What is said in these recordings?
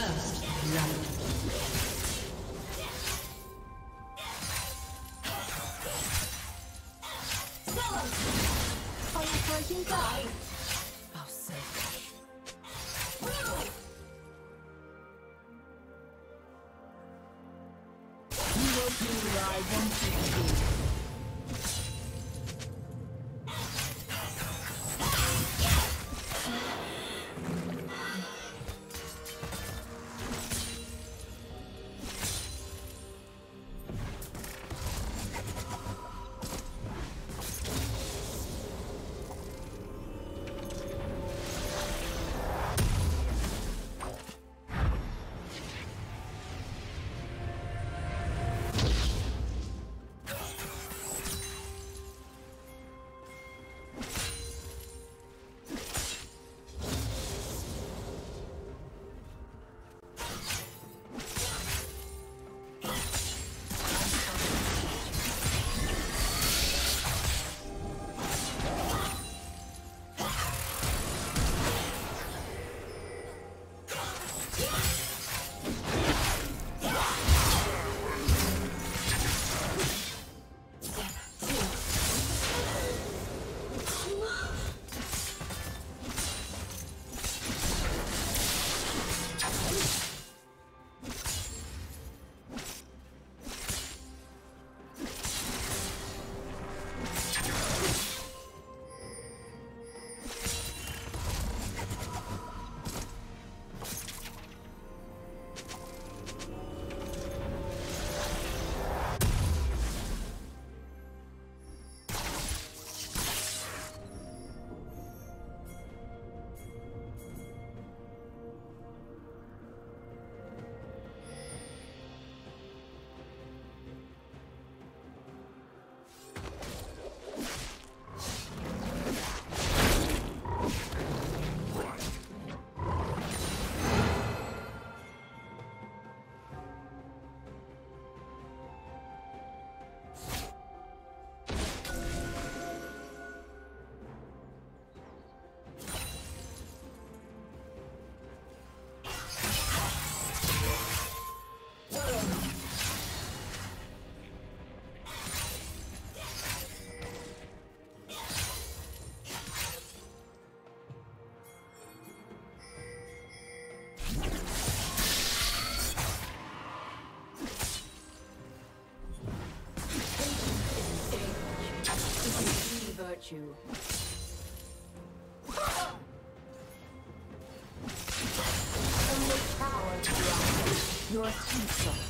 First love. Hero Blue Ride 162. You to. Only cowards rise. Your tinsel.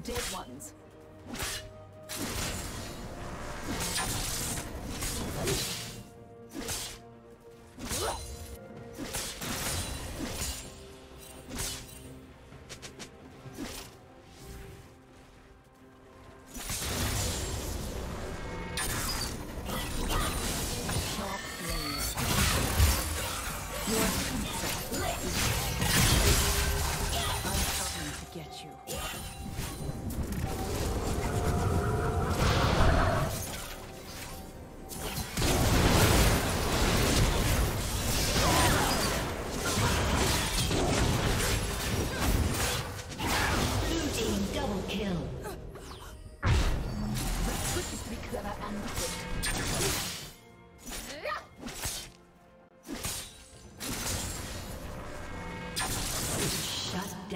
from dead.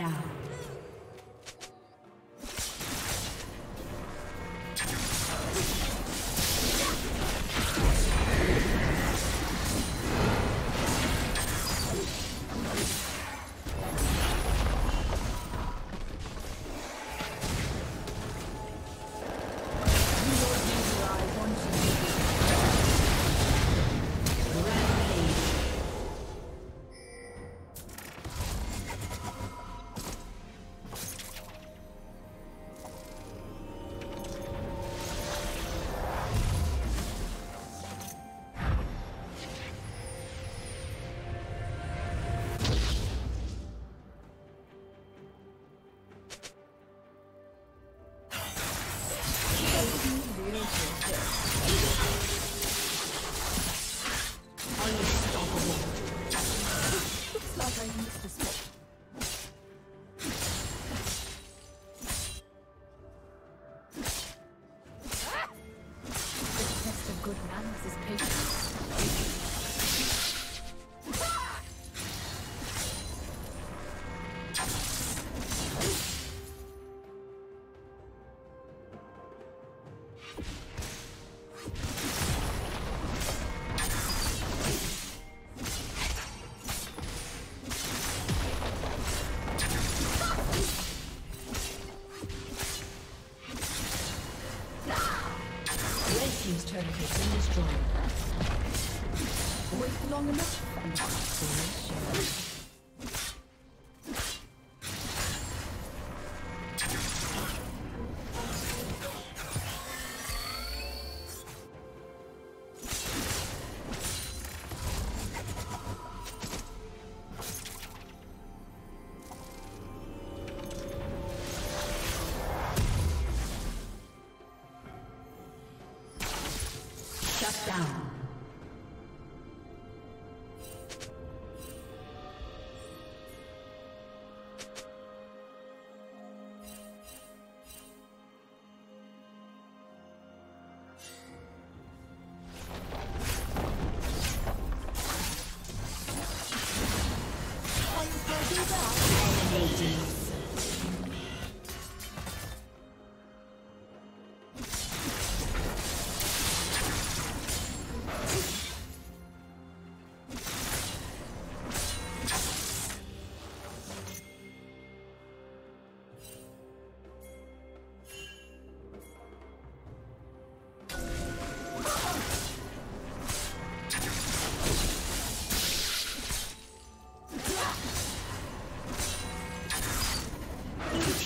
Down.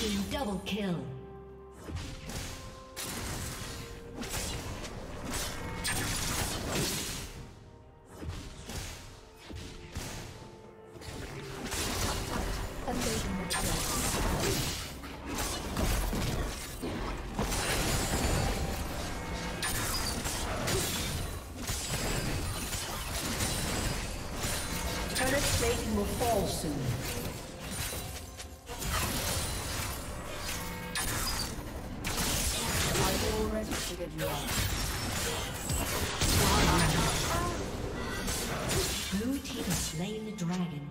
Team double kill. Slain the dragon.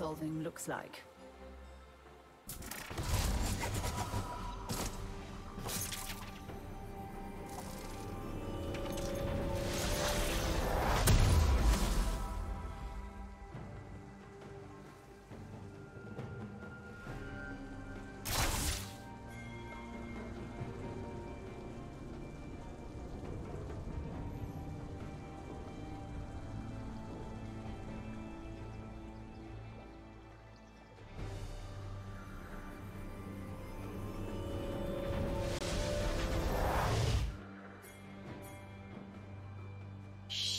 solving looks like.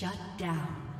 Shut down.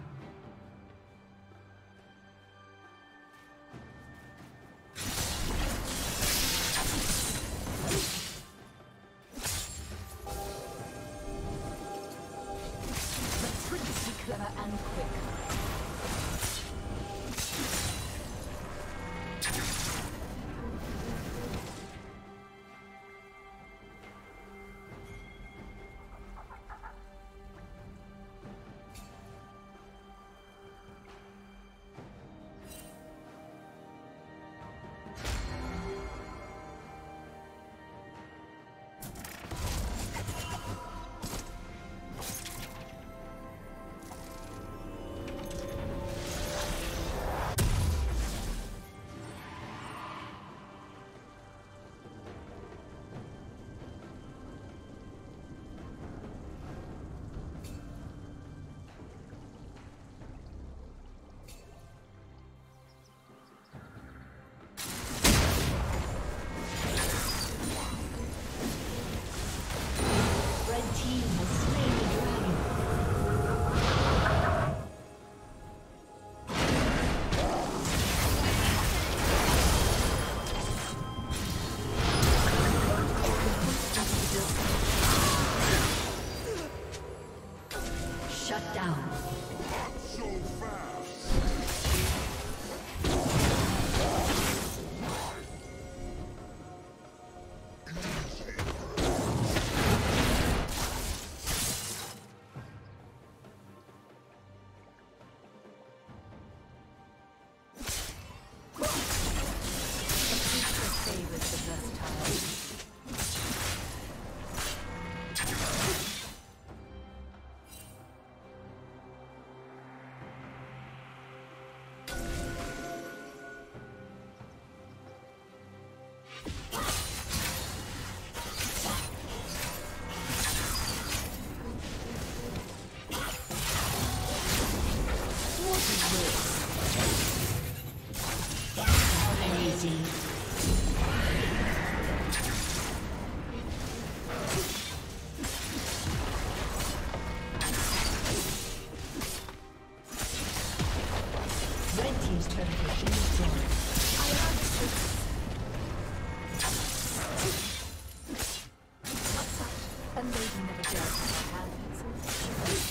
Unleashing the majority of.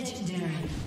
Legendary.